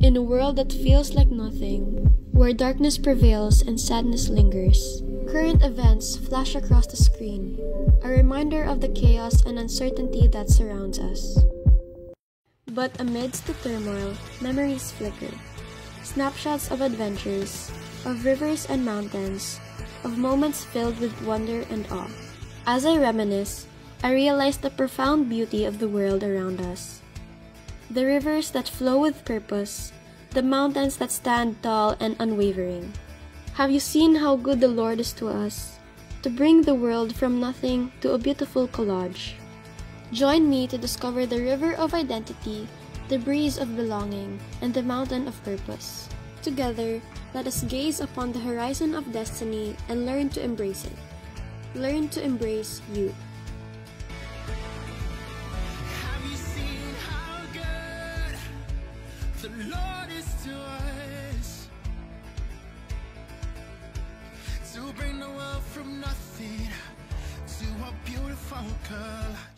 In a world that feels like nothing, where darkness prevails and sadness lingers, current events flash across the screen, a reminder of the chaos and uncertainty that surrounds us. But amidst the turmoil, memories flicker. Snapshots of adventures, of rivers and mountains, of moments filled with wonder and awe. As I reminisce, I realize the profound beauty of the world around us. The rivers that flow with purpose, the mountains that stand tall and unwavering. Have you seen how good the Lord is to us? To bring the world from nothing to a beautiful collage. Join me to discover the river of identity, the breeze of belonging, and the mountain of purpose. Together, let us gaze upon the horizon of destiny and learn to embrace it. Learn to embrace you. Lord is to us? To bring the world from nothing to a beautiful collage.